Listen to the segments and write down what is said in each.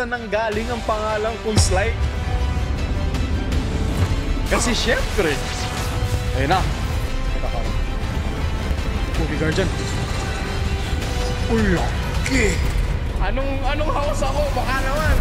Saan nanggaling ang pangalan kong Sly? Kasi syempre, ayun na. Teka ka. Okay, guardian. Ulaki! Anong, anong house ako? Baka naman.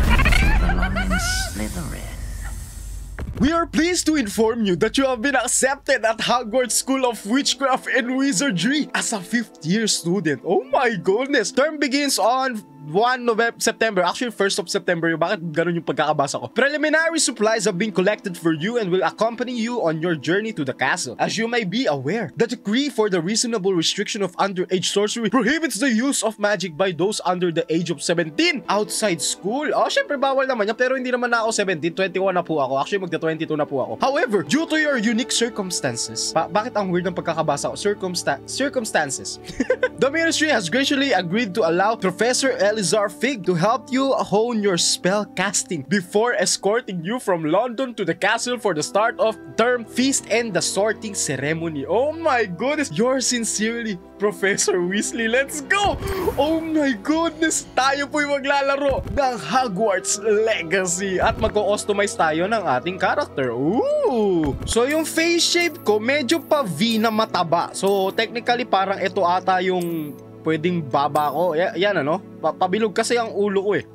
We are pleased to inform you that you have been accepted at Hogwarts School of Witchcraft and Wizardry as a fifth year student. Oh my goodness! Term begins on 1 November, September. Actually, 1st of September bakit ganun yung pagkakabasa ko. Preliminary supplies have been collected for you and will accompany you on your journey to the castle. As you may be aware, the decree for the reasonable restriction of underage sorcery prohibits the use of magic by those under the age of 17 outside school. Oh, syempre bawal naman yan, pero hindi naman na ako 17, 21 na po ako. Actually, magta-22 na po ako. However, due to your unique circumstances, ba- bakit ang weird ng pagkakabasa ko? Circumsta- circumstances. the ministry has graciously agreed to allow Professor Elizar Fig to help you hone your spell casting before escorting you from London to the castle for the start of term feast and the sorting ceremony. Oh my goodness! Yours sincerely, Professor Weasley. Let's go! Oh my goodness! Tayo po'y maglalaro ng Hogwarts Legacy at magko-customize tayo ng ating character. Ooh! So yung face shape ko medyo pa V na mataba. So technically parang ito ata yung pwedeng baba ko. Ya- yan ano? Pa- pabilog kasi ang ulo ko eh.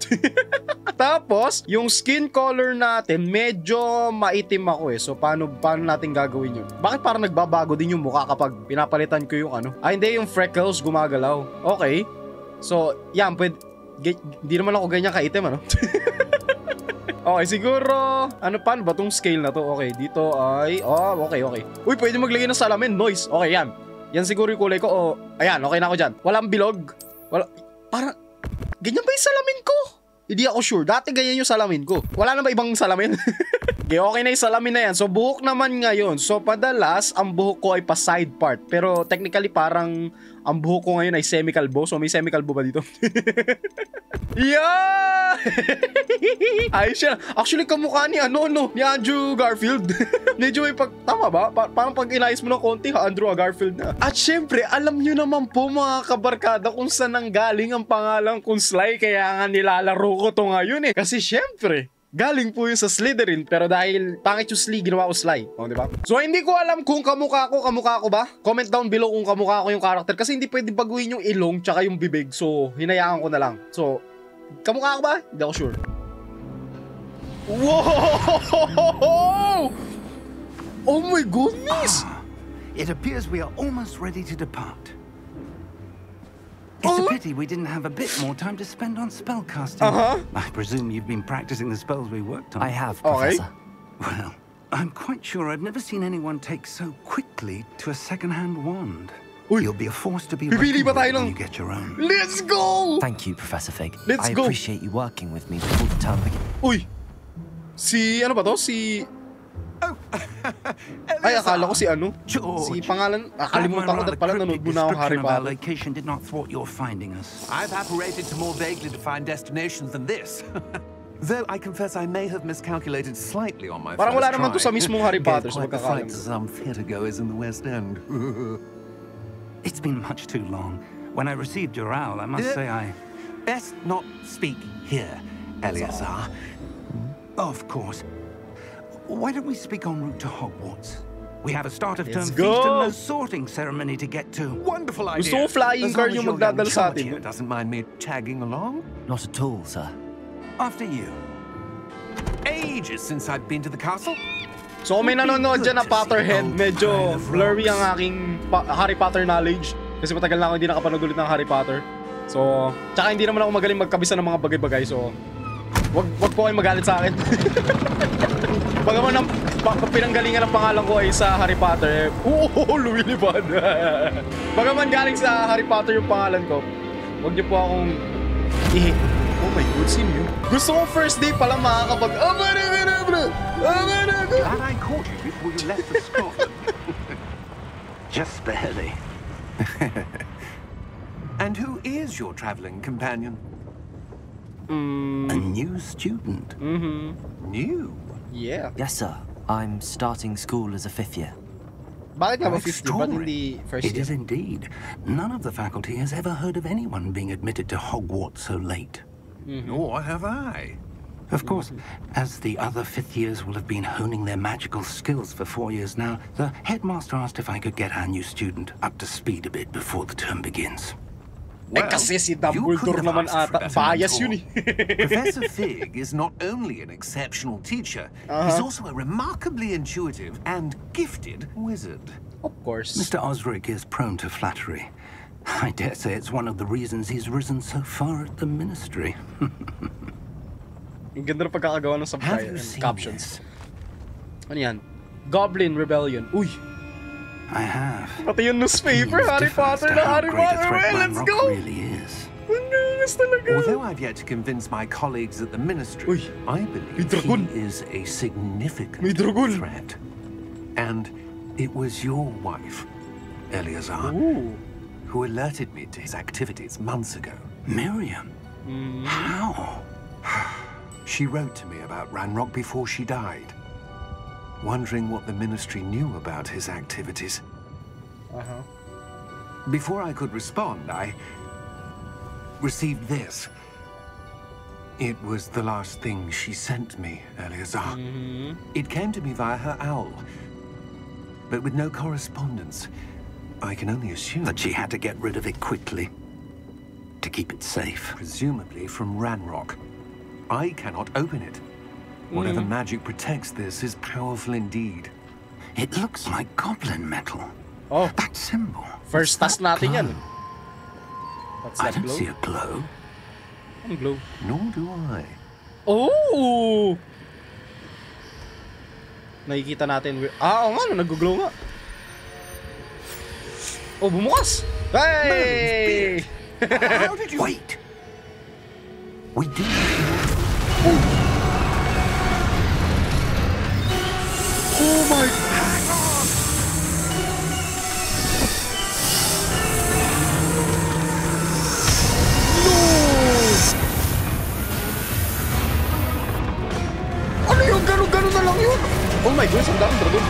Tapos, yung skin color natin, medyo maitim ako eh. So, paano, paano natin gagawin yun? Bakit parang nagbabago din yung mukha kapag pinapalitan ko yung ano? Ah, hindi, yung freckles gumagalaw. Okay. So, yan, pwede, hindi naman ako ganyan kaitim, ano? Okay, siguro, ano paano ba tong scale na to? Okay, dito ay, oh, okay, okay. Uy, pwede maglagay ng salamin, noise. Okay, yan. Yan siguro yung kulay ko. Oh, ayan, okay na ako dyan. Walang bilog. Wala, parang, ganyan ba yung salamin ko? Hindi ako sure. Dati ganyan yung salamin ko. Wala na ba ibang salamin? okay, okay na yung salamin na yan. So, buhok naman ngayon. So, padalas, ang buhok ko ay pa side part. Pero, technically, parang ang buhok ko ngayon ay semi-kalbo. So, may semi-kalbo ba dito? yeah! Ayos siya. Actually, kamukha ni ano, no? Ni Andrew Garfield. Medyo may pag... Tama ba? Pa- parang pag inayos mo ng konti, ha, Andrew Garfield na. At syempre, alam nyo naman po mga kabarkada kung saan nanggaling ang pangalan kong Sly. Kaya nga nilalaro ko to ngayon eh. Kasi syempre, Galing po yun sa Slytherin pero dahil pangit yung Sly, ginawa ko Sly. O, di ba? So, hindi ko alam kung kamukha ko, kamukha ko ba? Comment down below kung kamukha ko yung character kasi hindi pwede baguhin yung ilong tsaka yung bibig. So, hinayaan ko na lang. So, kamukha ko ba? Hindi ako sure. Whoa! Oh my goodness! It appears we are almost ready to depart. It's Oh. a pity we didn't have a bit more time to spend on spellcasting. Uh-huh. I presume you've been practicing the spells we worked on. I have, Okay. Professor. Well, I'm quite sure I've never seen anyone take so quickly to a second-hand wand. Uy. You'll be a force to be Pipili reckoned ba tayo with when you get your own. Let's go! Thank you, Professor Fig. Let's I go. appreciate you working with me before the term begins. Uy! Si, ano ba to? Si... Oh. Ay, akala ko si ano? George. Si pangalan, akalimutan ko That pala rather nanood cryptic muna akong Harry description of our Potter. location did not thwart your finding us. I've operated to more vaguely defined destinations than this. Though I confess I may have miscalculated slightly on my Parang wala first naman to try. sa mismong Harry Gave Potter, so quite the magkakalam. fright to some theatregoers in the West End. It's been much too long. When I received your owl, I must Yeah. say I... Best not speak here, Eleazar. Of course. Why don't we speak en route to Hogwarts? We have a start of Let's term feast and no sorting ceremony to get to. Wonderful idea. Gusto ko flying car yung magdadala sa atin. here doesn't mind me tagging along. Not at all, sir. After you. Ages since I've been to the castle. So may nanonood dyan na Potterhead, medyo blurry ang aking pa- Harry Potter knowledge. Kasi matagal na ako hindi nakapanood ulit ng Harry Potter. So, tsaka hindi naman ako magaling magkabisa ng mga bagay-bagay. So, wag, wag po kayong magalit sa akin. Bagaman ang pinanggalingan ng pangalan ko ay sa Harry Potter, eh, oo, lumilipad. Bagaman galing sa Harry Potter yung pangalan ko, wag niyo po akong i... Oh my God, sino yun? Gusto ko first day pala makakapag... Glad I caught you before you left for Scotland. Just barely. and who is your travelling companion? Mm, A new student. mm-hmm. New. Yeah. Yes, sir. I'm starting school as a fifth year. Bakit nga ba 50? Ba't Extraordinary. hindi first It year? is indeed. None of the faculty has ever heard of anyone being admitted to Hogwarts so late. Nor have I. Of course, as the other fifth years will have been honing their magical skills for four years now, the headmaster asked if I could get our new student up to speed a bit before the term begins. Eh kasi si you Dumbledore couldn't have naman asked for ata. better Bias yun eh. Professor Fig is not only an exceptional teacher, he's also a remarkably intuitive and gifted wizard. of course. Mr. Osric is prone to flattery. I dare say it's one of the reasons he's risen so far at the ministry. Ang ganda ng pagkakagawa ng Have subtitle you and seen captions. this? Ano yan? Goblin Rebellion. Uy! I have. Pati yung newspaper, Harry Potter na Harry Potter. Well, let's go! really is. Ang gagas talaga. Although I've yet to convince my colleagues at the ministry, Uy, I believe he is a significant threat. And it was your wife, Eleazar, Ooh. who alerted me to his activities months ago. Miriam? Mm-hmm. How? She wrote to me about Ranrock before she died, wondering what the ministry knew about his activities. Aha. Before I could respond, I received this. It was the last thing she sent me, Eleazar. Mm-hmm. It came to me via her owl, but with no correspondence. I can only assume That she had to get rid of it quickly. To keep it safe. presumably from Ranrock. I cannot open it. Whatever magic protects this is powerful indeed. It looks like goblin metal. Oh, That symbol. first task that natin yan. What's I that don't glow? see a glow. Anong glow? Nor do I. Oh! Nakikita natin. Ah, oo nga, no, nag-glow nga. Oh, bumukas! Hey! How did you... Wait! We do... Oh my... Ano yun? Ganun-ganun na lang yun? Oh my gosh, ang daming dragon.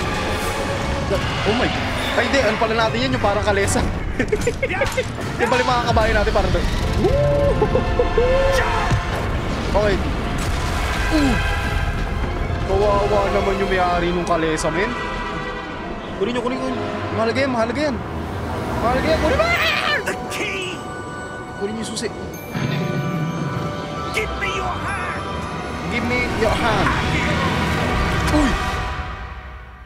Oh my... Ay, hindi. Ano pala natin yan? Yung parang kalesa. yung pala yung mga kabayan natin parang... Okay. Uh. Kawawa naman yung may-ari nung kalesa, men. Kunin nyo, kunin, kunin. Mahalaga yan, mahalaga yan. Mahalaga yan, kunin mo! The key! Kunin nyo yung susi. Give me your hand! Give me your hand. Uy!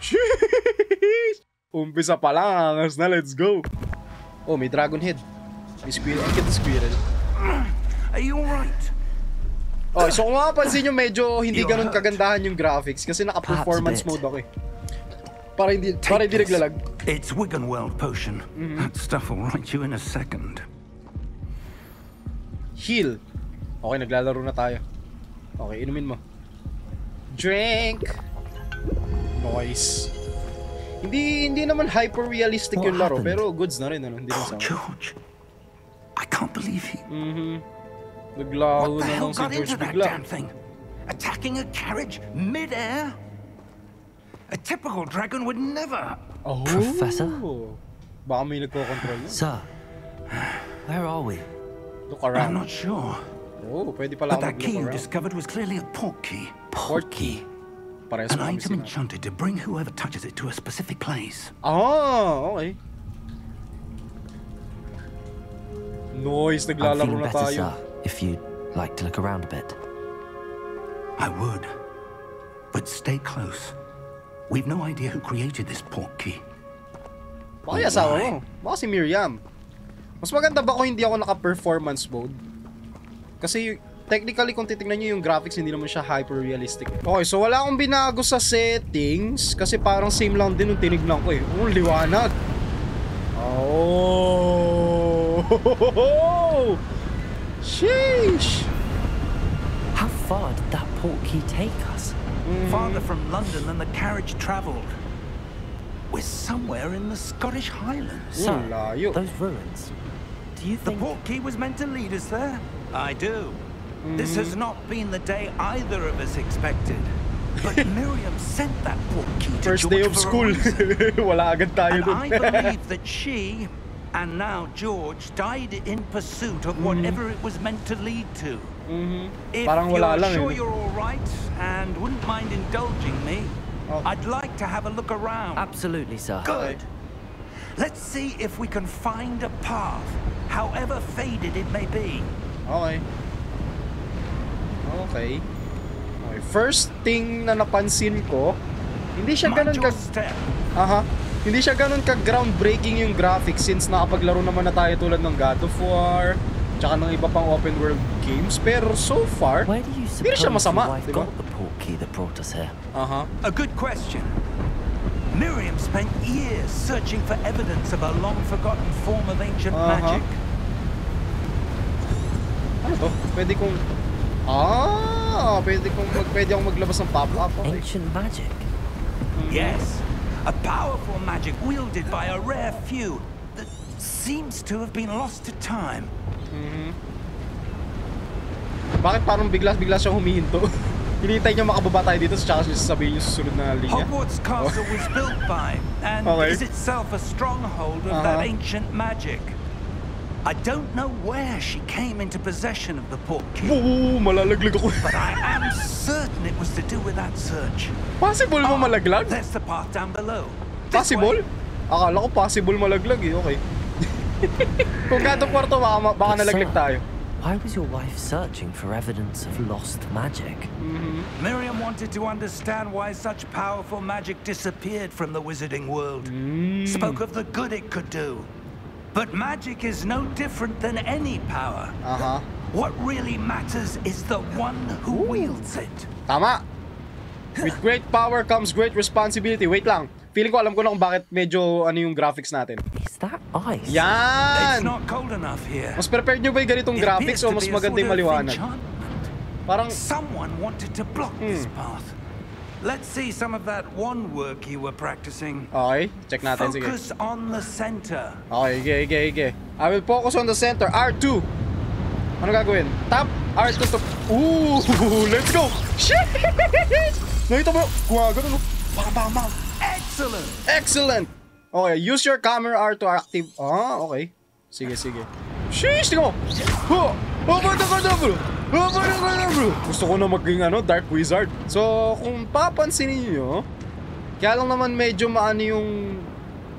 Sheesh! Umpisa pa lang, na, let's go. Oh, may dragon head. May squirrel. Ang cute squirrel. Are you alright? Oh, so kung mapapansin nyo, medyo hindi ganun kagandahan yung graphics kasi naka-performance mode ako eh. Para hindi, para hindi naglalag. It's Wiggenweld potion. That stuff will right you in a second. Heal. Okay, naglalaro na tayo. Okay, inumin mo. Drink. Nice. Hindi hindi naman hyper realistic What yung laro, happened? pero goods na rin ano, hindi Oh, sa. George. I can't believe he... Mhm. Naglaho What the hell got into that damn thing? Attacking a carriage mid-air? A typical dragon would never. Oh. Professor? Baka may nagko-control. Sir, where are we? Look I'm not sure. Oh, pwede pala But that key you around. discovered was clearly a port key. Port key. Parehas An item enchanted to bring whoever touches it to a specific place. Oh, okay. Noise, I'm naglalaro na tayo. sir, if you'd like to look around a bit. I would. But stay close. We've no idea who created this port key. Baka yung asawa mo. Baka si Miriam. Mas maganda ba kung hindi ako naka-performance mode? Kasi technically kung titingnan nyo yung graphics hindi naman siya hyper-realistic. Okay, so wala akong binago sa settings kasi parang same lang din nung tinignan ko eh. Oh, liwanag. Oh! Sheesh! How far did that port key take us? Hmm. Farther from London than the carriage travelled. We're somewhere in the Scottish Highlands. Sir, layo. those ruins. Do you think... port key was meant to lead us there? I do. Hmm. This has not been the day either of us expected. But Miriam sent that port key to First day of school. reason. wala agad tayo And dun. I believe that she, and now George, died in pursuit of whatever it was meant to lead to. Mhm. If Parang you're lang sure eh. you're all right and wouldn't mind indulging me, Oh. I'd like to have a look around. Absolutely, sir. Good. Let's see if we can find a path, however faded it may be. Okay. Okay. Okay. First thing na napansin ko, hindi siya ganun ka... your step. Aha. Hindi siya ganun ka groundbreaking yung graphics since nakapaglaro naman na tayo tulad ng God of War, tsaka ng iba pang open world games. Pero so far, Hindi siya masama, di ba? got the portkey that brought us here? aha. A good question. Miriam spent years searching for evidence of a long-forgotten form of ancient Uh-huh. magic. Ano to? Pwede kong... Ah, pwede kong mag, pwede akong maglabas ng pop-up. Okay. Ancient magic. Yes, a powerful magic wielded by a rare few that seems to have been lost to time. Bakit parang bigla-bigla siyang humihinto? Hinihintay niya makababa tayo dito, tsaka siya sasabihin yung susunod na linya. Hogwarts Castle was built by and Okay. is itself a stronghold of that Uh-huh. ancient magic. I don't know where she came into possession of the portkey, Oo, malalaglag ako. but I am certain it was to do with that search. Possible mo Ah, malaglag? There's the path down below. This Possible? way. Akala ko possible malaglag eh, okay. Kung gato kwarto, baka, ma- baka nalaglag tayo. Why was your wife searching for evidence of lost magic? Miriam wanted to understand why such powerful magic disappeared from the wizarding world. Spoke of the good it could do. But magic is no different than any power. Aha. What really matters is the one who wields it. Tama. With great power comes great responsibility. Wait lang. Feeling ko alam ko na kung bakit medyo ano yung graphics natin. Is that ice? It's Yan! not cold enough here. Mas prepared nyo ba yung ganitong It graphics o mas maganda yung maliwanag? enchantment. Parang, Someone wanted to block this Hmm. path. Let's see some of that one work you were practicing. okay, check natin, sige. Focus on the center. Okay, ige, ige, ige. I will focus on the center. R2. Ano gagawin? Tap. R2 to... Ooh, let's go! Sheesh! Nakita mo? Gumagano, no? Bang, bang, bang. Excellent. Excellent! Okay, use your camera R to active... Ah, okay. Sige, sige. Sheesh! Tingnan mo! Oh! Oh, bata ka Oh! Gusto ko na maging, ano, Dark Wizard. So, kung papansinin niyo, kaya lang naman medyo maano yung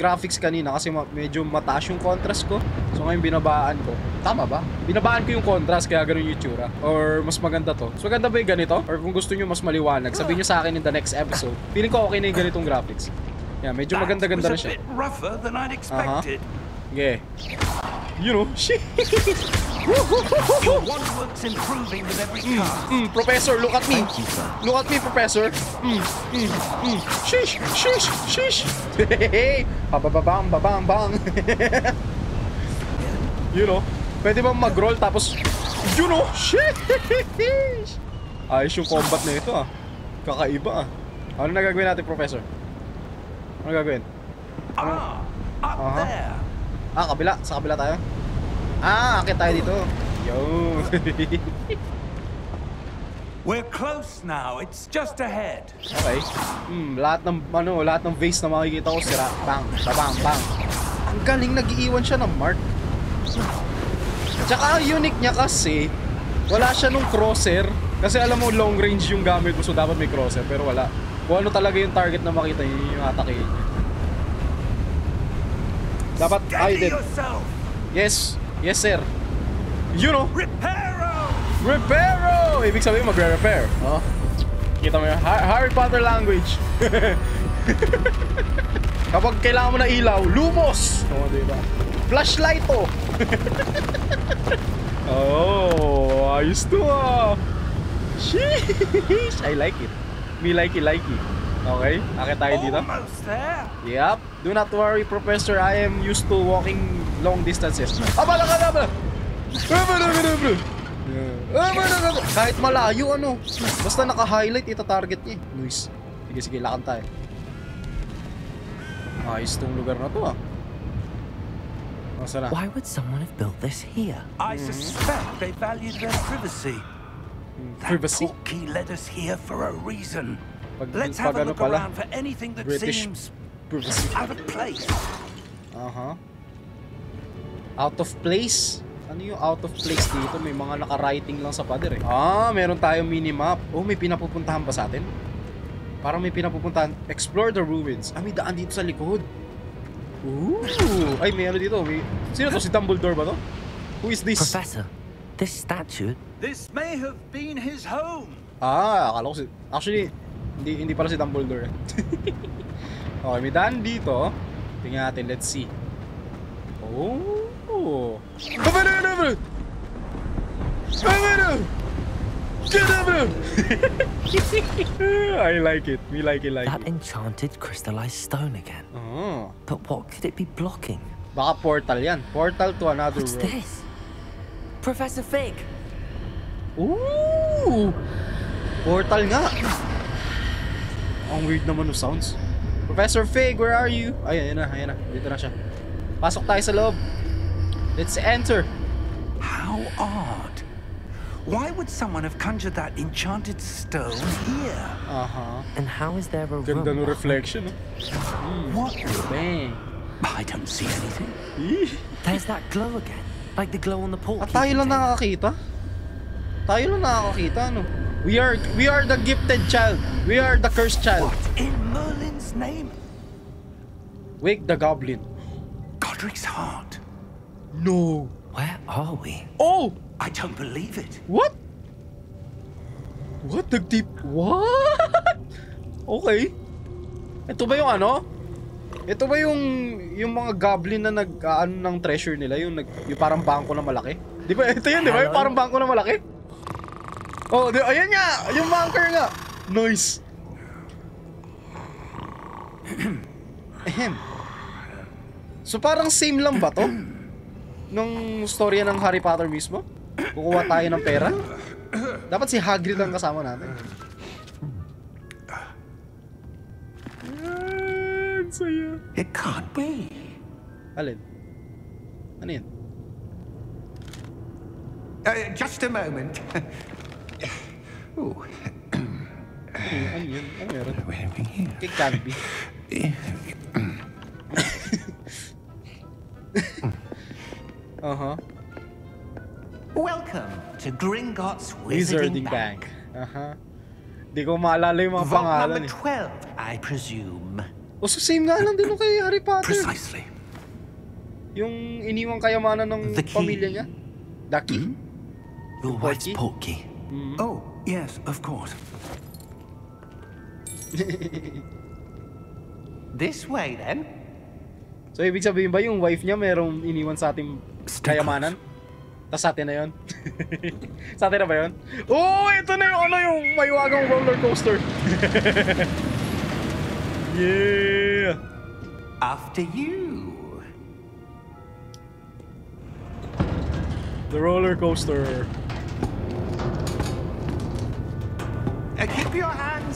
graphics kanina kasi ma- medyo mataas yung contrast ko. So ngayon binabaan ko. Tama ba? Binabaan ko yung contrast kaya ganun yung itsura. Or mas maganda to. Mas maganda ba yung ganito? Or kung gusto nyo mas maliwanag, sabihin nyo sa akin in the next episode. Feeling ko okay na yung ganitong graphics. Yeah, medyo maganda-ganda na siya. I'd expected. Yeah. You know, shit. Your work's improving with every cast. Mm, professor, look at me. Look at me, Professor. Mm, mm, mm. Shish, shish, shish. Hey, bababang, babang, bang. you know, pwede bang mag-roll tapos, you know, shish. Ayos yung combat na ito ah. Kakaiba ah. Ano na gagawin natin, Professor? Ano gagawin? Ah, up Uh-huh. there. Ah, kabila. Sa kabila tayo. Ah, akit tayo dito. Yo. We're close now. It's just ahead. Okay. Hmm, lahat ng ano, lahat ng vase na makikita ko sira. Bang, babang, bang. Ang galing nag-iiwan siya ng mark. Tsaka ang unique niya kasi wala siya nung crosser. Kasi alam mo long range yung gamit mo so dapat may crosser pero wala. Kung ano talaga yung target na makita niyo yung atakihin niya. Dapat hidden. Yes. Yes, sir. You know, Reparo. Reparo! Ibig sabihin magre-repair. Oh. Kita mo yun? Ha- Harry Potter language. Kapag kailangan mo na ilaw, lumos! Oo, oh, diba? Flashlight to! oh, ayos to ah! Sheesh! I like it. Me likey likey. Okay, akit tayo dito. Yep. Do not worry, Professor. I am used to walking long distances. Abala ka na ba? Abala ka na ba? Abala ka na Kahit malayo, ano. Basta naka-highlight, ita-target niya. Luis. Sige, sige, lakad tayo. Ayos tong lugar na to, ah. Masa na? Why would someone have built this here? I suspect they valued their privacy. That Privacy? portkey led us here for a reason. Pag- Let's pag have a ano look pala, around for anything that British seems out of place. Aha. Out of place? Ano yung out of place dito? May mga naka-writing lang sa pader eh. Ah, meron tayong minimap. Oh, may pinapupuntahan ba sa atin? Parang may pinapupuntahan. Explore the ruins. Ah, may daan dito sa likod. Ooh! Ay, may ano dito. May... Sino to? Si Dumbledore ba to? Who is this? Professor, this statue. This may have been his home. Ah, akala ko si... Actually, hindi, hindi pala si Dumbledore. okay, may daan dito. Tingnan natin, let's see. Oh! Come on, come on! Come on! I like it. We like it, like That it. enchanted crystallized stone again. Oh. But what could it be blocking? Baka portal yan. Portal to another What's world. this? Professor Fig! Ooh! Portal nga. Ang weird naman ng sounds. Professor Fig, where are you? Ay, ayan na, ayan na. Dito na siya. Pasok tayo sa loob. Let's enter. How odd. Why would someone have conjured that enchanted stone here? Aha. And how is there a Ganda room? reflection, oh. What? Bang. I don't see anything. There's that glow again. Like the glow on the port. At tayo lang nakakakita? Tayo lang nakakakita, no? We are, we are the gifted child. We are the cursed child. What in Merlin's name? Wake the goblin. Godric's heart. No. Where are we? Oh! I don't believe it. What? What? Nag-deep... What? Okay. Ito ba yung ano? Ito ba yung yung mga goblin na nag ano ng treasure nila, yung nag yung parang bangko na malaki? Di ba? Ito yun, di ba? Yung parang bangko na malaki? Oh, di, ayan nga, yung bunker nga. Nice. Ahem. So parang same lang ba to? Nung storya ng Harry Potter mismo? Kukuha tayo ng pera? Dapat si Hagrid ang kasama natin. Ah, ang saya. It can't be. Alin? Ano yun? Uh, just a moment. Ooh. Ano yun? Ano meron? Where are we here? Kay Canby. Uh-huh. Welcome to Gringotts Wizarding Bank. Aha. Di ko maalala yung mga Vault pangalan number eh. 12, I presume. O so same nga lang din kay Harry Potter. Precisely. Yung iniwang kayamanan ng pamilya niya. Ducky? Your wife's Portkey. Oh, yes, of course. this way, then. So, ibig sabihin ba yung wife niya merong iniwan sa ating kayamanan? Tapos sa atin na yun? sa atin na ba yun? Oh, ito na yung ano yung maywagang roller coaster. yeah! After you. The roller coaster.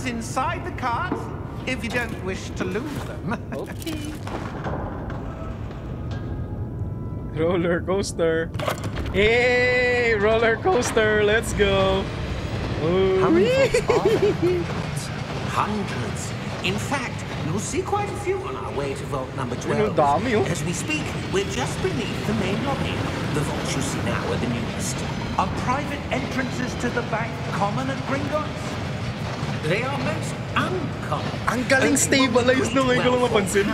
Your inside the cart if you don't wish to lose them. Okay. Roller coaster. Hey, roller coaster. Let's go. How many vaults are there? Hundreds. In fact, you'll see quite a few on our way to vault number 12. Ano, dami, oh. As we speak, we're just beneath the main lobby. The vaults you see now are the newest. Are private entrances to the bank common at Gringotts? They are most uncommon. Ang galing stabilized na ngayon ko lang mapansin.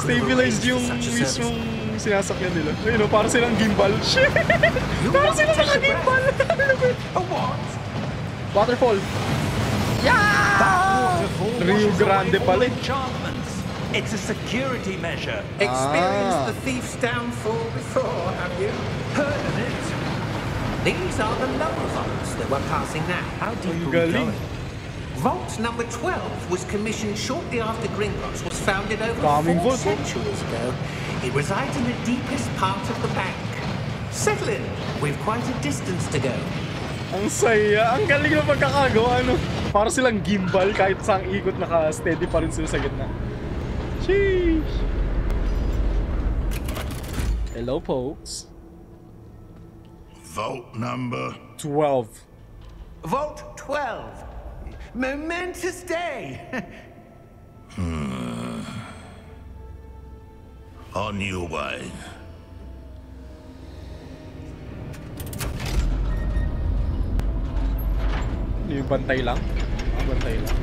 Stabilized yung mismong sinasakyan nila. Ayun o, para silang gimbal. Shit! Para silang naka-gimbal! Waterfall. Yeah! Rio Grande pala eh. It's a security measure. Experienced Ah. the thief's downfall before, have you? Heard of it? These are the lower vaults that we're passing now. How deep Ang are we going? Vault number 12 was commissioned shortly after Gringotts was founded over Daming four centuries ago. It resides in the deepest part of the bank. Settle in. We've quite a distance to go. Ang saya. Ang galing ng pagkakagawa, no? Para silang gimbal kahit sa ikot naka-steady pa rin sila sa gitna. Sheesh! Hello, folks. Vote number? 12. Vote 12. Momentous day. hmm. On your way. Yung bantay lang? Ah, bantay lang.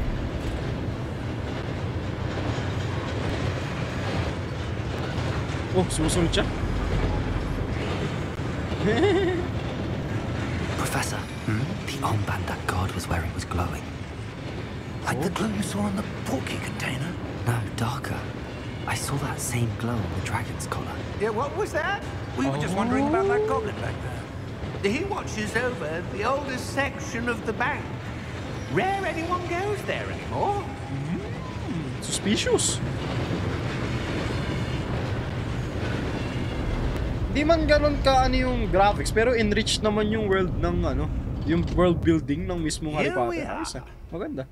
Oh, sumusunod siya. Professor, hmm? the armband that guard was wearing was glowing. Like the glow you saw on the porky container? No, darker. I saw that same glow on the dragon's collar. Yeah, what was that? We were just wondering about that goblin back there. He watches over the oldest section of the bank. Rare anyone goes there anymore. Hmm. Suspicious. Di man ganun ka ano yung graphics, pero enriched naman yung world ng ano, yung world building ng mismong Harry Potter. Ayos ah. Maganda.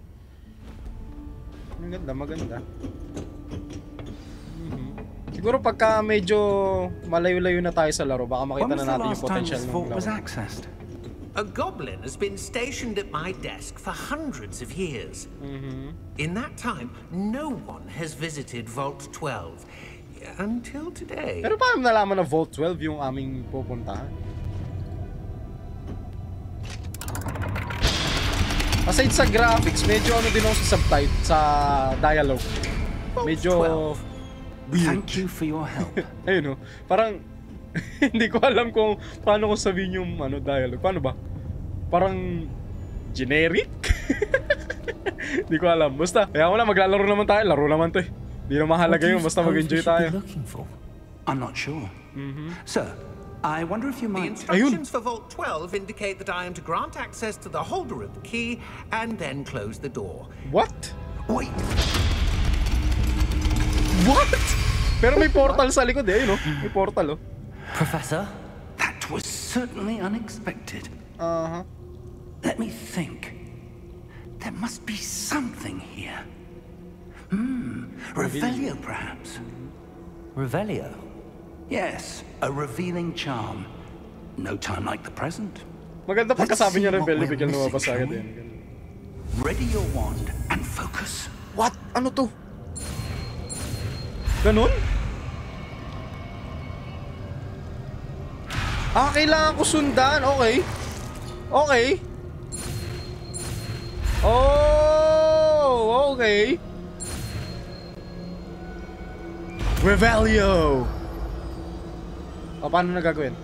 Maganda, maganda. Mhm. Siguro pagka medyo malayo-layo na tayo sa laro, baka makita na natin yung potential ng was laro. accessed? A goblin has been stationed at my desk for hundreds of years. In that time, no one has visited Vault 12. Until today. Pero paano nalaman na Vault 12 yung aming pupuntahan? Aside sa graphics, medyo ano din ako sa subtitle, sa dialogue. Medyo weird. Thank you for your help. Ayun oh. Parang hindi ko alam kung paano ko sabihin yung ano dialogue. Paano ba? Parang generic? Hindi ko alam. Basta, kaya ko na maglalaro naman tayo. Laro naman to eh. Hindi na mahalaga What do you yun. Basta mag-enjoy tayo. looking for? I'm not sure. Sir, I wonder if you might... The might... instructions for Vault 12 indicate that I am to grant access to the holder of the key and then close the door. What? Wait, What? Pero may portal sa likod eh. Ayun oh. May portal oh. Professor? that was certainly unexpected. Uh-huh. Let me think. There must be something here. Hmm, Revelio perhaps? Revelio? Yes, a revealing charm. No time like the present. Maganda pagkasabi niya we're biglang lumabas agad yan. Ready your wand and focus. What? Ano to? Ganun? Ah, kailangan ko sundan. Okay. Okay. Oh, okay. Revelio. O, paano na gagawin?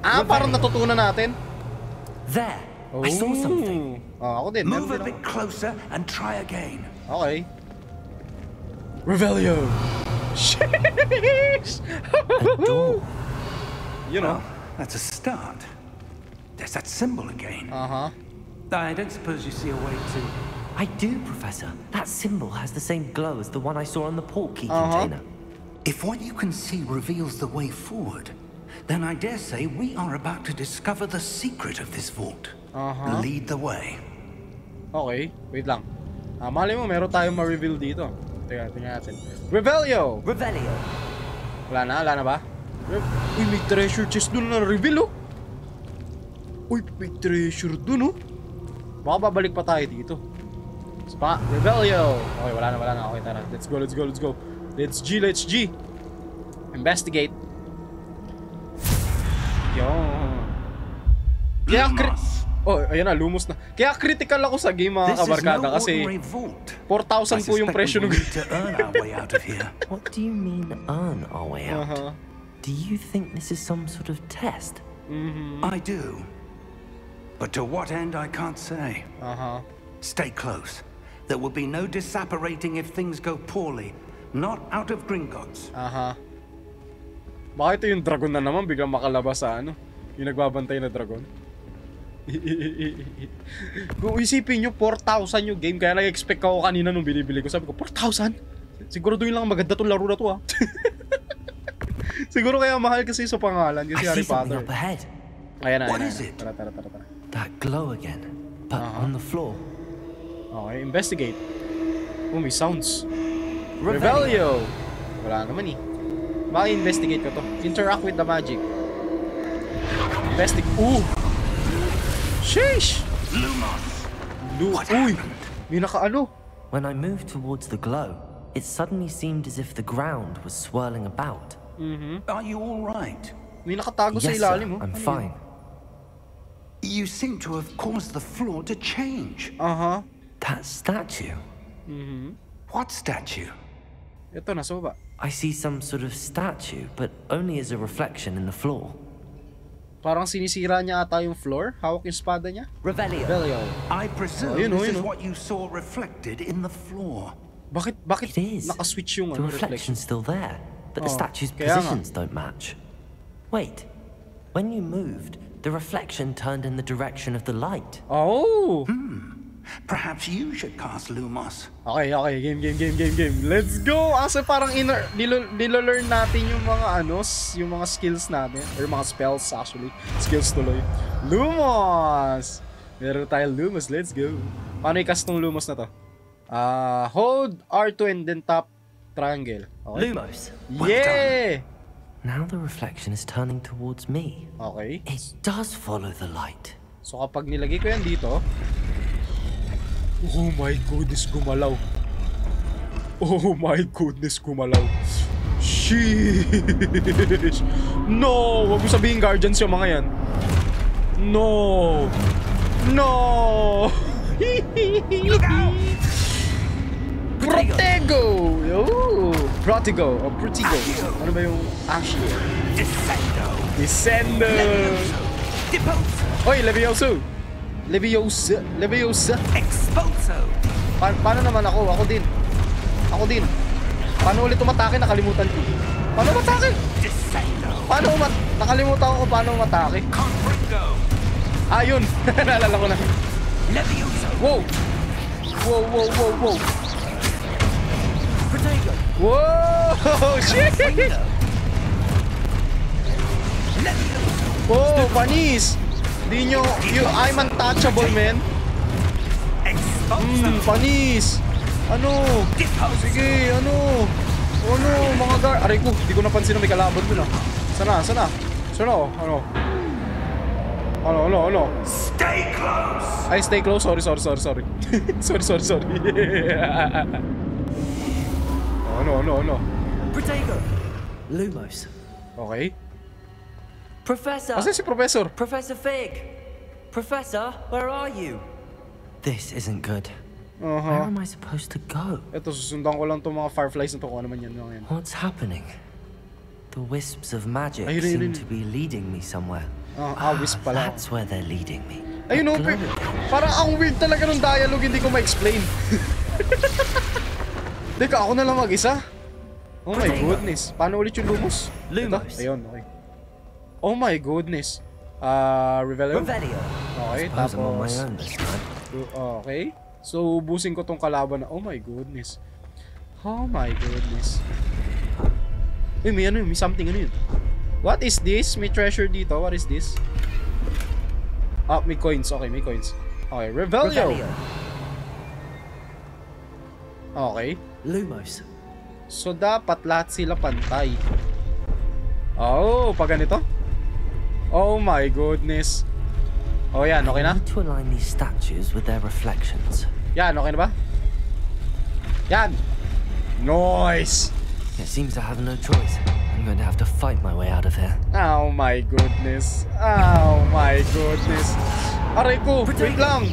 Ah, parang natutunan natin. There! Oh. I saw something. Oh, ako din. Move a bit closer and try again. ako. Okay. Revelio. Sheesh. A door. you know. Well, that's a start. There's that symbol again. Uh-huh. I don't suppose you see a way to... I do, Professor. That symbol has the same glow as the one I saw on the port key Uh-huh. container. If what you can see reveals the way forward, then I dare say we are about to discover the secret of this vault. Uh-huh. Lead the way. Okay. Wait lang. Ah, mali mo, meron tayong ma-reveal dito. Teka, tingnan natin. Revelio! Revelio. Wala na? Wala na ba? Re- Uy, may treasure chest dun na reveal, oh! Uy, may treasure dun, oh! Baka babalik pa tayo dito. Spa, Revelio! Okay, wala na, wala na. Okay, tara. Let's go, let's go, let's go. Let's G, let's G! Investigate. Yun. Kaya cri- Oh, ayan na, lumos na. Kaya critical ako sa game mga This is kabarkada no kasi ordinary 4,000 po yung presyo we ng will need to earn our way out of here. What do you mean, earn our way out? Uh-huh. Do you think this is some sort of test? I do. But to what end, I can't say. Aha. Stay close. There will be no disapparating if things go poorly. Not out of Gringotts. Aha. Baka ito yung dragon na naman biglang makalabas sa ano. Yung nagbabantay na dragon. Kung isipin nyo, 4,000 yung game. Kaya nag-expect ako kanina nung binibili ko. Sabi ko, 4,000? Siguro doon lang maganda tong laro na to ah. Siguro kaya mahal kasi sa pangalan. Kasi Harry Potter. Ayan na, ayan na? Tara, tara, tara, tara. That glow again, but on the floor. Okay, investigate. Oh, may sounds. Revelio! Wala naman eh. Baka investigate ko to. Interact with the magic. Investig... Ooh! Sheesh! Lumos! Lu What Uy! happened? May nakaano. When I moved towards the glow, it suddenly seemed as if the ground was swirling about. Mhm. Are you all right? May nakatago sa yes, sir, ilalim oh. I'm Ano yun? fine. You seem to have caused the floor to change. Aha. That statue. Mm-hmm. What statue? Ito, nasa baba. I see some sort of statue, but only as a reflection in the floor. Parang sinisira niya ata yung floor. Hawak yung espada niya. Revelio. Belio. I presume Oh, you oh, know, this you is know. what you saw reflected in the floor. Bakit, bakit It is. nakaswitch yung the ano, reflection's still there, but the Oh, statue's kaya nga. positions don't match. Wait, when you moved, the reflection turned in the direction of the light. Oh! Hmm. Perhaps you should cast Lumos. Okay, okay. Game, game, game, game, game. Let's go! Kasi parang inner, nilo, nilo-learn natin yung mga ano, yung mga skills natin. Or mga spells actually. Skills tuloy. Lumos! Meron tayo Lumos. Let's go. Paano i-cast tong Lumos na to? Ah, hold R2 and then tap triangle. Okay? Lumos. Yeah! Now the reflection is turning towards me. Okay. It does follow the light. So kapag nilagay ko yan dito, Oh my goodness, gumalaw. Oh my goodness, gumalaw. Sheesh. No! Huwag mo sabihin guardians yung mga yan. No! No! Protego! Oh! Protego! O Protego. Ano ba yung Ashio? Descendo. Descendo! Oy, Levioso! Leviosa! Leviosa! Expulso. Pa paano naman ako? Ako din. Ako din. Paano ulit umatake? Nakalimutan ko. Paano umatake? Paano umat... Nakalimutan ko paano umatake. Ah, yun. Naalala ko na. Levioso. Wow! Wow, wow, wow, wow. Protego. Wow! Shit! Oh, panis! Hindi nyo... You, I'm untouchable, man. Hmm, panis! Ano? Sige, ano? Ano, mga gar... Aray ko, hindi ko napansin na may kalaban dun ah. Sana, sana? Sana, oh, ano? Ano, ano, ano? Stay close. Ay, stay close. Sorry, sorry, sorry, sorry. sorry, sorry, sorry. ano, ano, ano? Protego. Lumos. Okay. Professor. Kasi si Professor. Professor Fig. Professor, where are you? This isn't good. Uh Where -huh. am I supposed to go? Ito, susundan ko lang itong mga fireflies na to kung ano man yan. Mga yan. What's happening? The wisps of magic Ayun, seem ayun. to be leading me somewhere. Ah, ah, wisp pala. That's where they're leading me. Ayun A o, glow. parang ang weird talaga ng dialogue, hindi ko ma-explain. Teka, ako na lang mag-isa? Oh my goodness. Paano ulit yung Lumos? Lumos. Ito? Ayun, okay. Oh my goodness. Ah, Revelio? Revelio. Okay, tapos... time. Okay. So, ubusin ko tong kalaban na... Oh my goodness. Oh my goodness. Uy, may ano yun? May something ano yun? What is this? May treasure dito. What is this? Ah, may coins. Okay, may coins. Okay, Revelio. Revelio. Okay. Lumos. So, dapat lahat sila pantay. Oh, pag ganito? Oh my goodness. Oh, yan. Okay na? To align these statues with their reflections. Yan, okay na ba? Yan. Noise. It seems I have no choice. I'm going to have to fight my way out of here. Oh my goodness. Oh my goodness. Aray ko, wait lang.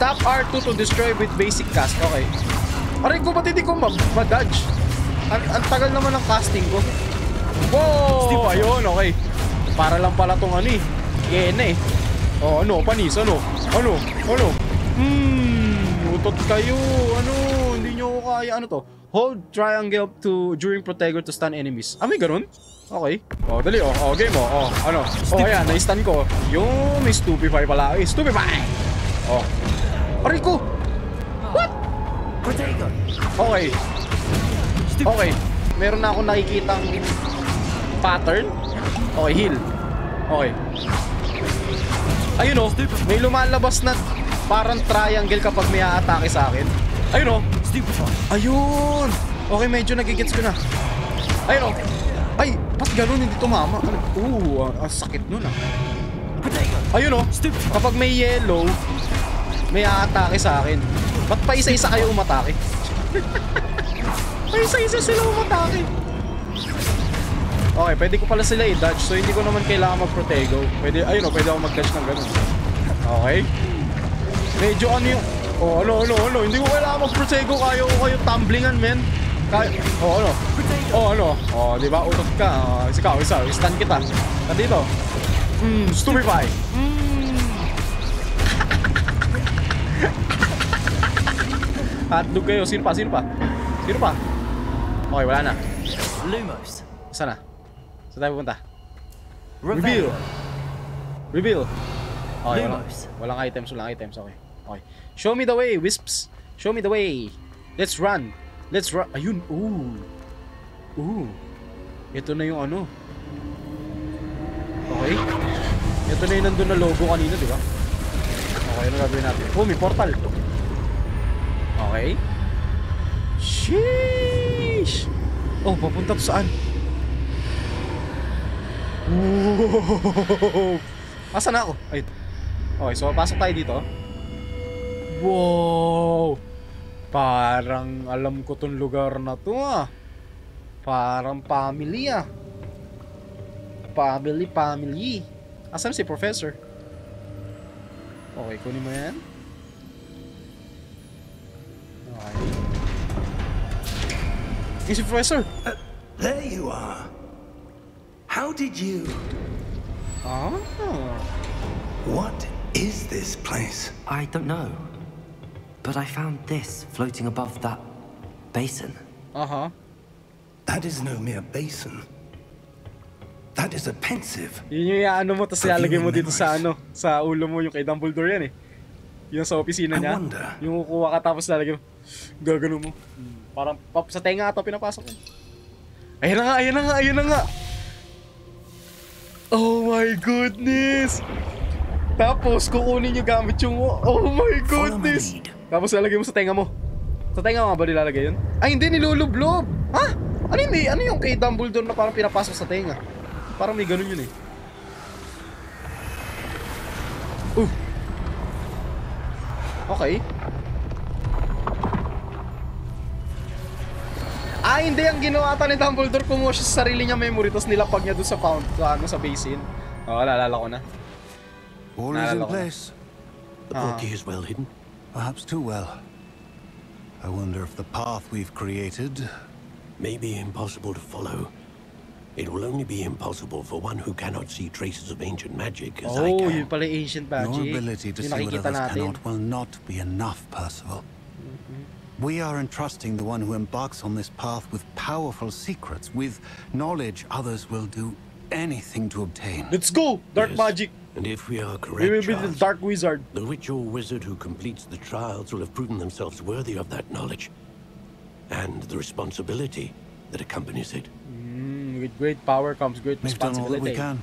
Tap R2 to destroy with basic cast. Okay. Aray ko, ba't hindi ko ma- ma-dodge? Ang, ang tagal naman ng casting ko. Wow! Ayun, okay. Para lang pala tong ano eh. Yena eh. Oh, ano? Panis, ano? Ano? Ano? Hmm, utot kayo. Ano? Hindi nyo ako kaya. Ano to? Hold triangle to during Protego to stun enemies. Ah, may ganun? Okay. Oh, dali. Oh, oh game oh. Oh, ano? Oh, ayan. Na-stun ko. Yung may stupefy pala. Eh, stupefy! Oh. Aray ko! Protego. Okay. Okay. Meron na akong nakikitang pattern. Okay, heal. Okay. Ayun oh, may lumalabas na parang triangle kapag may aatake sa akin. Ayun oh. Ayun. Okay, medyo nagigets ko na. Ayun oh. Ay, ba't ganun hindi tumama? Ano? Oo, ang, ang sakit nun ah. Ayun oh. Kapag may yellow, may aatake sa akin. Ba't pa isa-isa kayo umatake? pa isa-isa sila umatake. Okay, pwede ko pala sila i-dodge. So, hindi ko naman kailangan mag-protego. Pwede, ayun o, pwede ako mag-dodge ng ganun. Okay. Medyo ano yung... Oh, ano, ano, ano. Hindi ko kailangan mag-prosego. Kaya ko kayo tumblingan, men. Kaya... Oh, ano. Oh, ano. Oh, di ba? Utot ka. Oh, ikaw, isa. Stand kita. At dito. Hmm, stupefy. Hmm. Hotdog kayo. Sino pa? Sino pa? Sino pa? Okay, wala na. Lumos. Saan na? Saan tayo pupunta? Reveal. Reveal. Okay, walang, walang items, walang items. Okay. Okay. Show me the way, Wisps. Show me the way. Let's run. Let's run. Ayun. Ooh. Ooh. Ito na yung ano. Okay. Ito na yung nandun na logo kanina, di ba? Okay, ano gagawin natin? Oh, may portal. Okay. Sheesh! Oh, papunta to saan? Whoa! Asan ako? Ay. Okay, so pasok tayo dito. Wow! Parang alam ko tong lugar na to ah. Parang family ah. Family, family. Asan si Professor? Okay, kunin mo yan. Okay. Yung si Professor. There you are. How did you... Ah. What is this place? I don't know. But I found this floating above that basin. Aha. That is no mere basin. That is a pensive. Yun yung ano mo, tapos ilalagay mo dito sa ano, sa ulo mo yung kay Dumbledore yan eh. Yung sa opisina niya. wonder. Yung kukuha ka tapos lalagay mo. Gagano mo. Parang pap, sa tenga ito pinapasok mo. Ayun na nga, ayun na nga, ayun na nga. Oh my goodness! Tapos kukunin yung gamit yung Oh my goodness! Tapos lalagay mo sa tenga mo. Sa tenga mo nga ba nilalagay yun? Ay hindi, nilulublob! Ha? Ano yun eh? Ano yung kay Dumbledore na parang pinapasok sa tenga? Parang may ganun yun eh. Uh. Okay. Ah, hindi. Ang ginawa ata ni Dumbledore, kumuha siya sa sarili niya memory, tapos nilapag niya doon sa fountain, sa, ano, sa basin. Oo, oh, naalala ko na. All is in place. The portkey is well hidden. Perhaps too well. I wonder if the path we've created Maybe impossible to follow. It will only be impossible for one who cannot see traces of ancient magic as I Oh, can. yun pala ancient magic. Your ability to Yung see what others natin. cannot will not be enough, Percival. We are entrusting the one who embarks on this path with powerful secrets, with knowledge others will do anything to obtain. Let's go! Dark Yes. magic! And if we are correct, We will correct, be the Dark Wizard. the witch or wizard who completes the trials will have proven themselves worthy of that knowledge. And the responsibility that accompanies it. Mm, with great power comes great We've done all that we responsibility. can.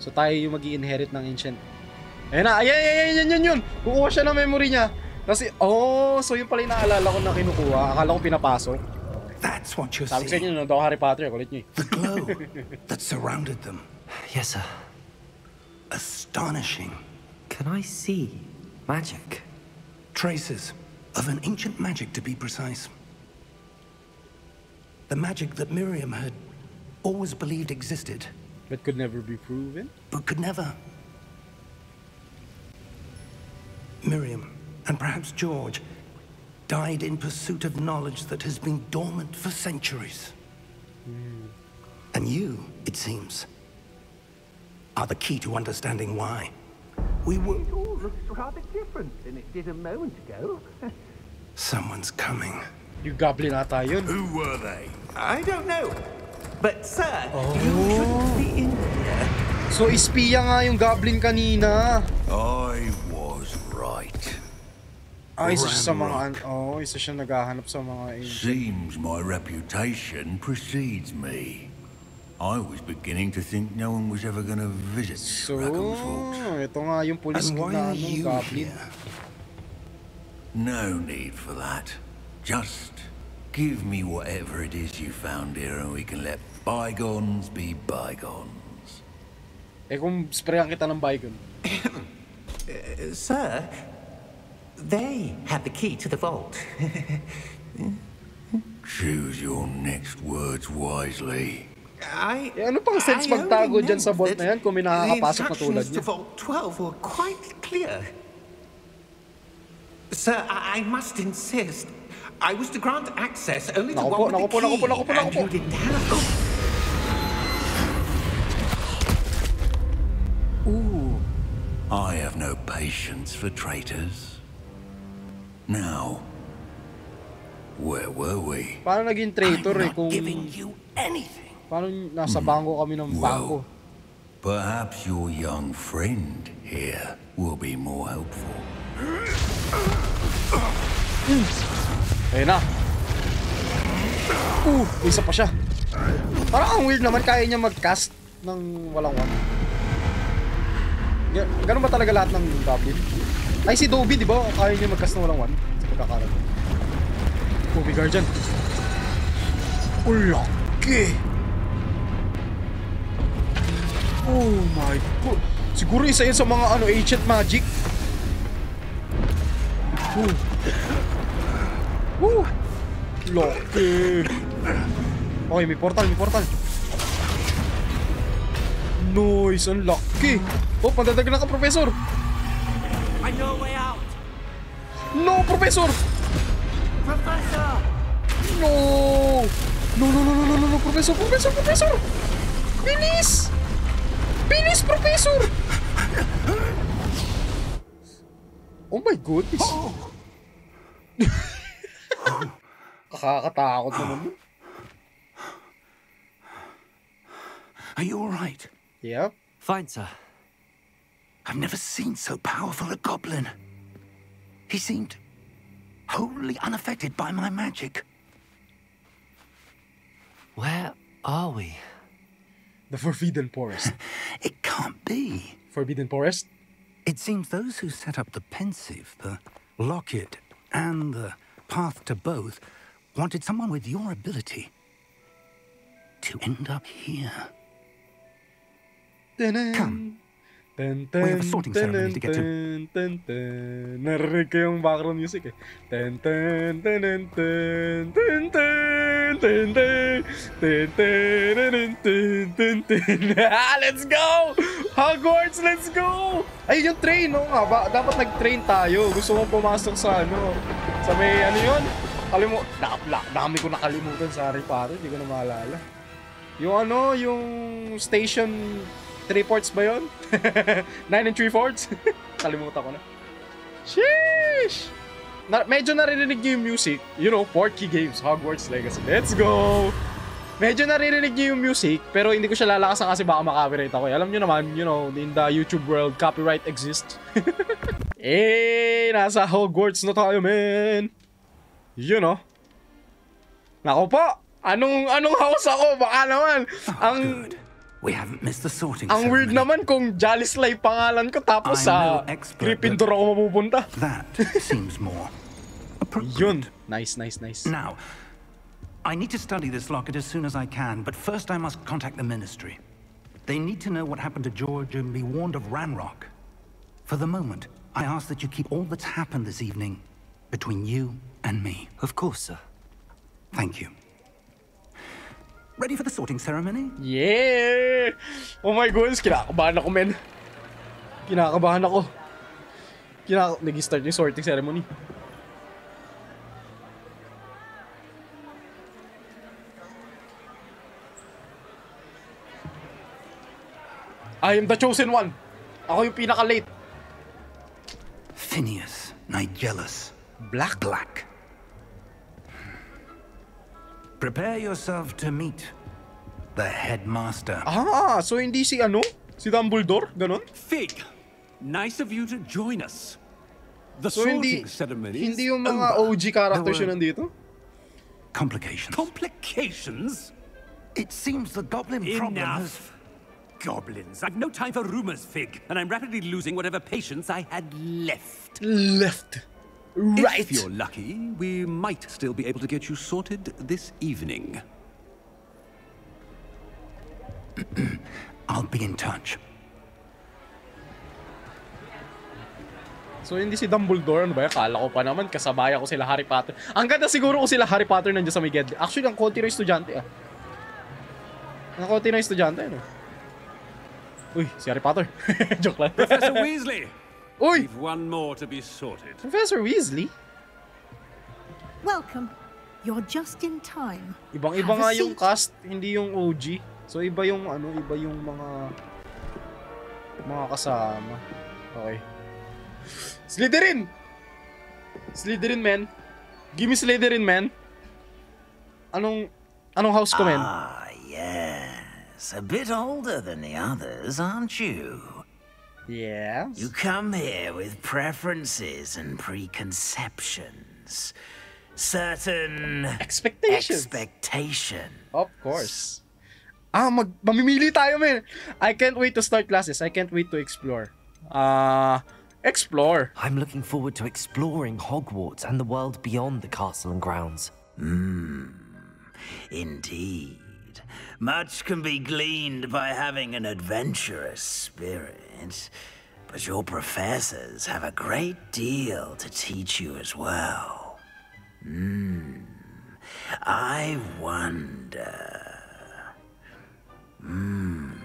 So tayo yung mag inherit ng ancient. Ayun na, ayan, ayan, ayan, yan, yan, yun. Kukuha siya ng memory niya. Kasi, oh, so yun pala yung naalala ko na kinukuha. Akala ko pinapasok. That's what you're Sabi ko sa inyo, seeing. nanood ako Harry Potter, kulit niyo eh. The glow that surrounded them. Yes, sir. Astonishing. Can I see magic? Traces of an ancient magic, to be precise. The magic that Miriam had always believed existed, But could never be proven. but could never. Miriam, and perhaps George, died in pursuit of knowledge that has been dormant for centuries. Hmm. And you, it seems, are the key to understanding why. We were. It all looks rather different than it did a moment ago. Someone's coming. Yung goblin ata yun. Who were they? I don't know. But, sir, you oh. shouldn't be in here. So, ispiya nga yung goblin kanina. I was right. Ah, isa siya sa mga, oh, isa siya naghahanap sa mga ancient. Seems my reputation precedes me. I was beginning to think no one was ever going to visit So, Rackham's Vault. ito nga yung police And why na are you goblin. here? No need for that. Just give me whatever it is you found here and we can let bygones be bygones. Eh kung sprayan kita ng bygone. Uh, sir, they had the key to the vault. Choose your next words wisely. I, Eh, ano pang sense I magtago only dyan sa know vault that na yan kung may nakakapasok na tulad The instructions niya? to Vault 12 were quite clear. Sir, I, I must insist. I was to grant access only to one with the key, naku po, naku po, naku and you didn't have it. I have no patience for traitors. Now, where were we? Paano naging traitor eh I'm kung... not giving you anything. Paano nasa bangko kami ng bangko? Perhaps your young friend here will be more helpful. Ayun na. Uh, isa pa siya. Parang ang weird naman, kaya niya mag-cast ng walang one. Ga- Ganun ba talaga lahat ng goblin? Ay, si Dobby, di ba? Kaya niya mag-cast ng walang one. Sa pagkakaroon. May guardian. Oh, laki! Oh my god. Siguro isa yun sa mga ano, ancient magic. Oh. Woo! Laki! Okay, may portal, may portal. Nice! Ang laki! Oh, pandadagdag ka, Professor! I know way out. No, Professor! Professor! No! No, no, no, no, no, no, no, Professor, Professor, Professor! Bilis! Bilis, Professor! Oh my goodness! Nakakatakot naman yun. Are you all right? Yep. Fine, sir. I've never seen so powerful a goblin. He seemed wholly unaffected by my magic. Where are we? The Forbidden Forest. It can't be. Forbidden Forest? It seems those who set up the pensive, the locket, and the path to both wanted someone with your ability to end up here. Come. Ten, We have a sorting ceremony to get to. Ten, ten, ten. Narinig ko yung background music eh. Ten, ten, ten, ten, ten, ten, ten, ten, ten, ten, ten, ten, ten, ten. Ah, Let's go! Hogwarts, let's go! Ay, yung train, no? Nga ba? Dapat nag-train tayo. Gusto mo pumasok sa ano? Sa may ano yun? Kalimu... Na, na, dami ko nakalimutan sa Harry Potter. Hindi ko na maalala. Yung ano, yung station 3 ports ba yun? 9 and 3 fourths? Kalimutan ko na. Sheesh! Na, medyo naririnig niyo yung music. You know, Portkey Games, Hogwarts Legacy. Let's go! Medyo naririnig niyo yung music, pero hindi ko siya lalakasan kasi baka makapiright ako. eh. Alam niyo naman, you know, in the YouTube world, copyright exists. eh, nasa Hogwarts na tayo, man! You know. Nako po! Anong, anong house ako? Baka naman. ang, Good. We haven't missed the sorting ang weird naman kung Jolly Sly pangalan ko tapos sa no expert, Gryffindor ako mapupunta. That seems more appropriate. Yun. Nice, nice, nice. Now, I need to study this locket as soon as I can, but first I must contact the Ministry. They need to know what happened to George and be warned of Ranrock. For the moment, I ask that you keep all that's happened this evening between you and me. Of course, sir. Thank you. Ready for the sorting ceremony? Yeah! Oh my goodness, kinakabahan ako, men. Kinakabahan ako. Kinaka... Nag-start yung sorting ceremony. I am the chosen one. Ako yung pinaka-late. Phineas, Nigellus, Black? Black. Prepare yourself to meet the headmaster. Ah, so hindi si ano? Si Dumbledore? Ganon? Fig, nice of you to join us. The So hindi, sorting ceremony is hindi yung mga over. OG characters There yun were- nandito? Complications. Complications? It seems the goblin problem has... Enough. Goblins. I've no time for rumors, Fig, and I'm rapidly losing whatever patience I had left. Left. Right. If you're lucky, we might still be able to get you sorted this evening. I'll be in touch. So hindi si Dumbledore, ano ba yan? Kala ko pa naman, kasabay ako sila Harry Potter. Ang ganda siguro kung sila Harry Potter nandiyan sa may Gedli. Actually, ang konti ng estudyante ah. Nakakunti na yung estudyante, no? Uy, si Harry Potter. Joke lang. Professor Weasley! Uy! We've one more to be sorted. Professor Weasley? Welcome. You're just in time. Ibang-iba nga yung cast, hindi yung OG. So iba yung ano, iba yung mga mga kasama. Okay. Slytherin! Slytherin, man. Give me Slytherin, man. Anong anong house ko, man? Ah, yes. A bit older than the others, aren't you? Yes. You come here with preferences and preconceptions. Certain expectations. Expectation. Of course. Ah, mag mamimili tayo, man. I can't wait to start classes. I can't wait to explore. Ah, explore. I'm looking forward to exploring Hogwarts and the world beyond the castle and grounds. Hmm. Indeed. Much can be gleaned by having an adventurous spirit. But your professors have a great deal to teach you as well. Hmm. I wonder. Hmm.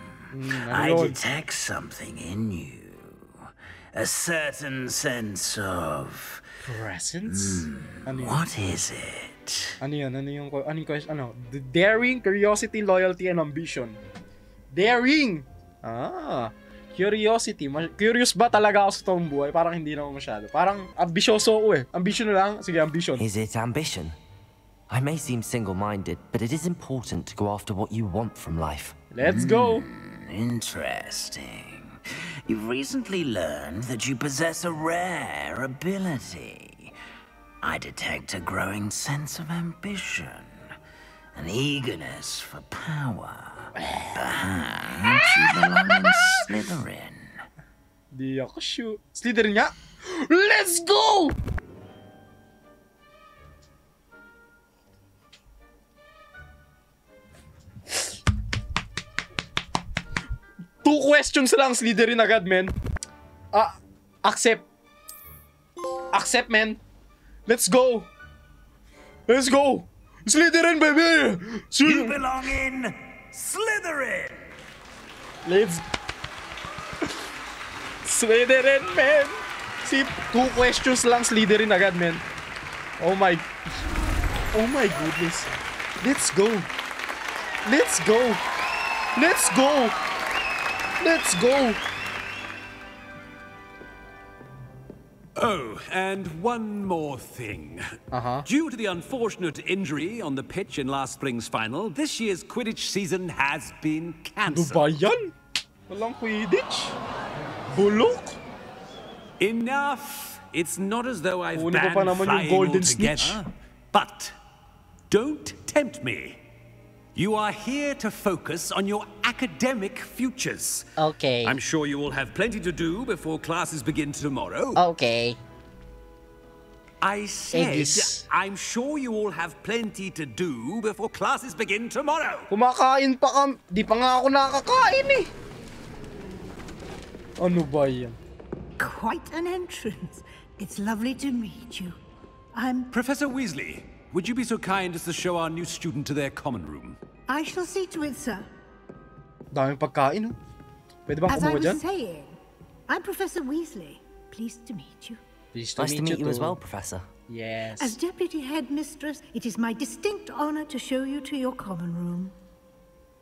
I detect something in you. A certain sense of. Presence? Ano yun? What is it? Ano yun? Ano yung, ano yung question? Ano? The daring, curiosity, loyalty, and ambition. Daring! Ah, curiosity. Ma- Curious ba talaga ako sa toong buhay? Parang hindi naman masyado. Parang ambisyoso ako eh. Ambition lang. Sige, ambition. Is it ambition? I may seem single minded, but it is important to go after what you want from life. Let's go! Interesting. You've recently learned that you possess a rare ability. I detect a growing sense of ambition, an eagerness for power. Perhaps you belong in Slytherin. Di ako shoot. Slytherin nga. Let's go! Two questions lang Slytherin agad, men. Ah, accept. Accept, men. Let's go. Let's go. Slytherin, baby! You belong in Slytherin! Let's... Slytherin, man! See, two questions lang Slytherin agad, man. Oh my... Oh my goodness. Let's go. Let's go. Let's go. Let's go. Oh, and one more thing. Uh-huh. Due to the unfortunate injury on the pitch in last spring's final, this year's Quidditch season has been cancelled. ba yan? Walang Quidditch? Bulok? Enough! It's not as though I've pa banned flying Golden altogether. Snitch. But don't tempt me. You are here to focus on your academic futures. Okay. I'm sure you will have plenty to do before classes begin tomorrow. Okay. I said, Eggs. I'm sure you all have plenty to do before classes begin tomorrow. Kumakain pa kam... Di pa nga ako nakakain eh. Ano ba yan? Quite an entrance. It's lovely to meet you. I'm. Professor Weasley, would you be so kind as to show our new student to their common room? I shall see to it, sir. Daming pagkain. Pwede bang As I kumuha dyan? was saying, I'm Professor Weasley. Pleased to meet you. Pleased nice to meet you as well, Professor. Yes. As Deputy Headmistress, it is my distinct honor to show you to your common room.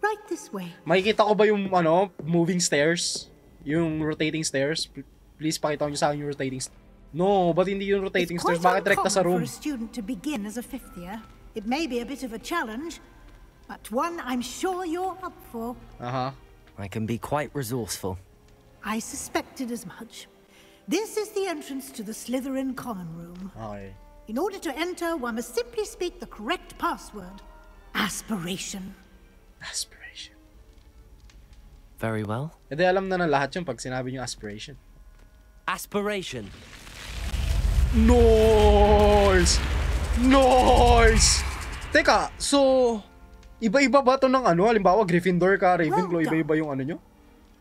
Right this way. Makikita ko ba yung ano, moving stairs? Yung rotating stairs? P- Please pakita niyo sa akin yung rotating stairs. No, ba't hindi yung rotating stairs? Bakit rekta sa uncommon room? for a student to begin as a fifth year. It may be a bit of a challenge, but one I'm sure you're up for. Aha. I can be quite resourceful. I suspected as much. This is the entrance to the Slytherin common room. Okay. In order to enter, one must simply speak the correct password. Aspiration. Aspiration. Very well. E di alam na ng lahat yun pag sinabi yung aspiration. Aspiration. Nice! Nice! Teka, so... Iba-iba ba to ng ano? Halimbawa, Gryffindor ka, Ravenclaw, iba-iba yung ano nyo?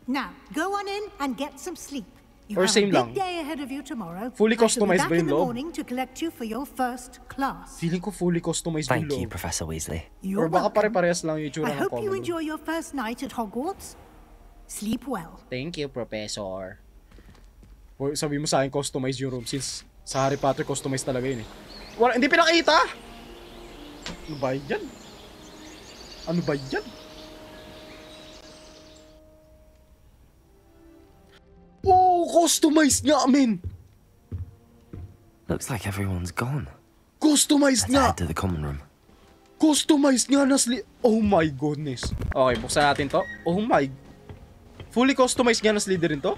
Now, go on in and get some sleep. You Or have same a big lang? day ahead of you tomorrow. Fully I shall be customized back ba in yung the loob? morning to collect you for your first class. Feeling ko fully customized yung Thank you, loob. Professor Weasley. You're Or baka welcome. pare-parehas lang yung itsura I ng hope you enjoy your first night at Hogwarts. Sleep well. Thank you, Professor. Sabi mo sa akin, customize yung room since sa Harry Potter, customize talaga yun eh. Wala, hindi pinakita! Ano ba yan? Ano ba yan? Oh, customize nga, men! Looks like everyone's gone. Customize Let's nga! to the common room. Customize nga na sleep. Oh my goodness. Okay, buksan natin to. Oh my. Fully customized nga na Slytherin to?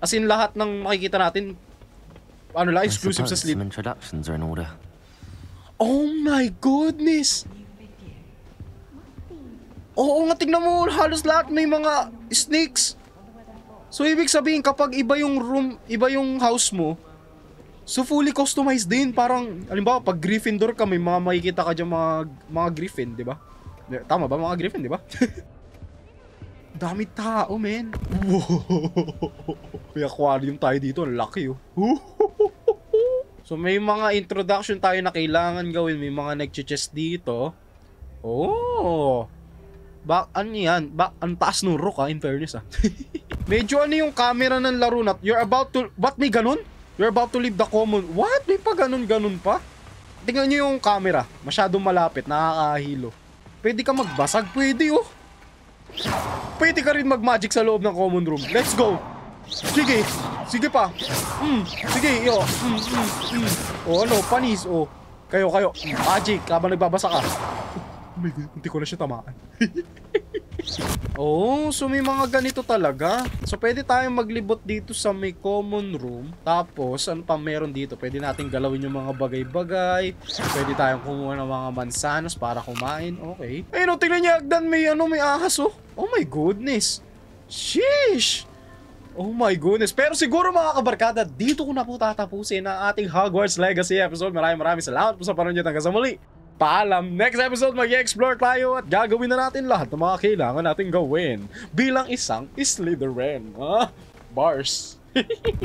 As in lahat ng makikita natin, ano lang, exclusive sa some introductions are in order. Oh my goodness! Oo nga, tignan mo, halos lahat may mga snakes. So, ibig sabihin, kapag iba yung room, iba yung house mo, so fully customized din. Parang, halimbawa, pag Gryffindor ka, may mga makikita ka dyan mga, mga Griffin, di ba? Tama ba, mga Griffin, di ba? Dami tao, men. Wow. May aquarium tayo dito, ang laki, oh. So may mga introduction tayo na kailangan gawin. May mga nag-chest dito. Oh. Ba ano yan? Ba ang taas ng rook ah, in fairness ah. Medyo ano yung camera ng laro na you're about to What may ganun? You're about to leave the common. What? May pa ganun ganun pa? Tingnan nyo yung camera. Masyadong malapit, nakakahilo. Pwede ka magbasag, pwede oh. Pwede ka rin mag-magic sa loob ng common room. Let's go. Sige. Sige pa. Mm, sige, yo. Mm, mm, mm. O ano, panis. O. Kayo, kayo. Magic, habang nagbabasa ka. Oh my god, hindi ko na siya tamaan. oh, so may mga ganito talaga. So pwede tayong maglibot dito sa may common room. Tapos, ano pa meron dito? Pwede natin galawin yung mga bagay-bagay. Pwede tayong kumuha ng mga mansanas para kumain. Okay. Ayun, oh, tingnan niya, Agdan, may ano, may ahas, oh. Oh my goodness. Sheesh. Oh my goodness. Pero siguro mga kabarkada, dito ko na po tatapusin ang ating Hogwarts Legacy episode. Maraming maraming salamat po sa panonood nyo hanggang sa muli. Paalam, next episode mag-explore tayo at gagawin na natin lahat ng mga kailangan natin gawin bilang isang Slytherin. Ah, bars.